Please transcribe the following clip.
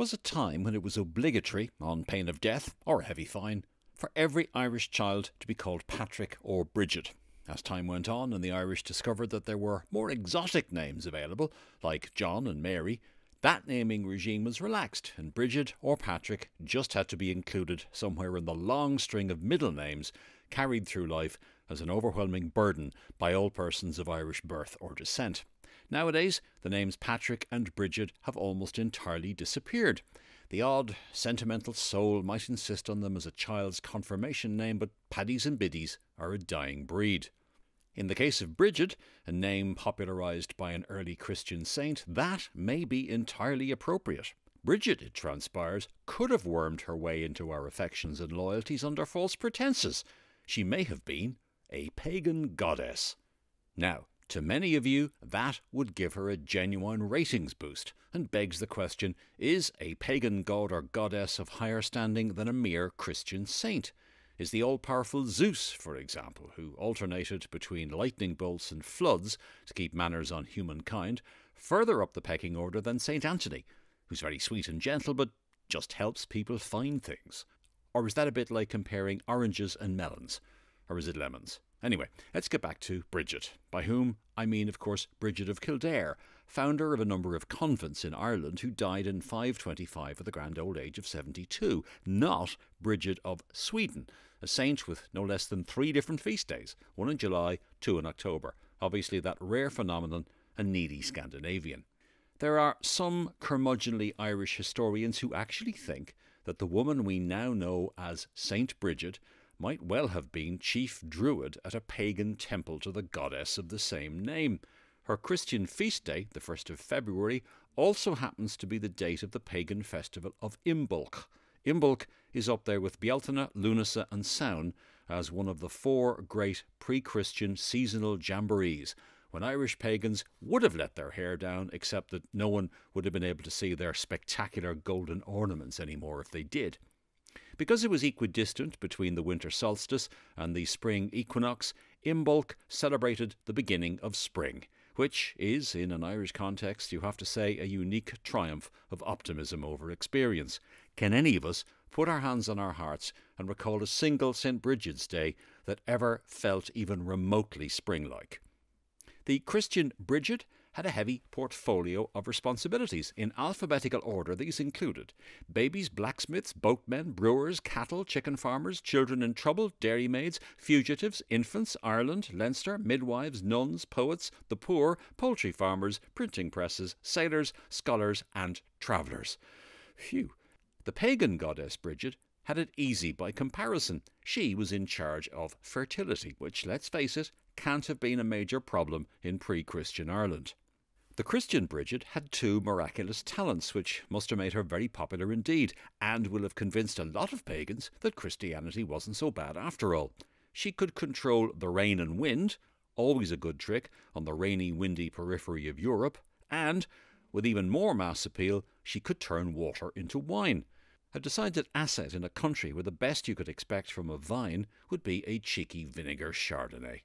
Was a time when it was obligatory, on pain of death or a heavy fine, for every Irish child to be called Patrick or Bridget. As time went on and the Irish discovered that there were more exotic names available, like John and Mary, that naming regime was relaxed, and Bridget or Patrick just had to be included somewhere in the long string of middle names carried through life as an overwhelming burden by all persons of Irish birth or descent. Nowadays, the names Patrick and Bridget have almost entirely disappeared. The odd, sentimental soul might insist on them as a child's confirmation name, but Paddies and Biddies are a dying breed. In the case of Bridget, a name popularised by an early Christian saint, that may be entirely appropriate. Bridget, it transpires, could have wormed her way into our affections and loyalties under false pretences. She may have been a pagan goddess. Now, to many of you, that would give her a genuine ratings boost, and begs the question is a pagan god or goddess of higher standing than a mere Christian saint? Is the all powerful Zeus, for example, who alternated between lightning bolts and floods to keep manners on humankind, further up the pecking order than St. Anthony, who's very sweet and gentle but just helps people find things? Or is that a bit like comparing oranges and melons? Or is it lemons? Anyway, let's get back to Bridget, by whom I mean, of course, Bridget of Kildare, founder of a number of convents in Ireland who died in 525 at the grand old age of 72, not Bridget of Sweden, a saint with no less than three different feast days, one in July, two in October. Obviously, that rare phenomenon, a needy Scandinavian. There are some curmudgeonly Irish historians who actually think that the woman we now know as Saint Bridget might well have been chief druid at a pagan temple to the goddess of the same name. Her Christian feast day, the 1st of February, also happens to be the date of the pagan festival of Imbolc. Imbolc is up there with Bealtaine, Lughnasa, and Samhain as one of the four great pre Christian seasonal jamborees, when Irish pagans would have let their hair down, except that no one would have been able to see their spectacular golden ornaments anymore if they did. Because it was equidistant between the winter solstice and the spring equinox, Imbolc celebrated the beginning of spring, which is, in an Irish context, you have to say, a unique triumph of optimism over experience. Can any of us put our hands on our hearts and recall a single St. Bridget's Day that ever felt even remotely spring like? The Christian Bridget had a heavy portfolio of responsibilities. In alphabetical order, these included babies, blacksmiths, boatmen, brewers, cattle, chicken farmers, children in trouble, dairymaids, fugitives, infants, Ireland, Leinster, midwives, nuns, poets, the poor, poultry farmers, printing presses, sailors, scholars, and travellers. Phew. The pagan goddess Bridget had it easy by comparison. She was in charge of fertility, which, let's face it, can't have been a major problem in pre Christian Ireland. The Christian Bridget had two miraculous talents, which must have made her very popular indeed, and will have convinced a lot of pagans that Christianity wasn't so bad after all. She could control the rain and wind, always a good trick on the rainy, windy periphery of Europe, and, with even more mass appeal, she could turn water into wine. A decided asset in a country where the best you could expect from a vine would be a cheeky vinegar Chardonnay.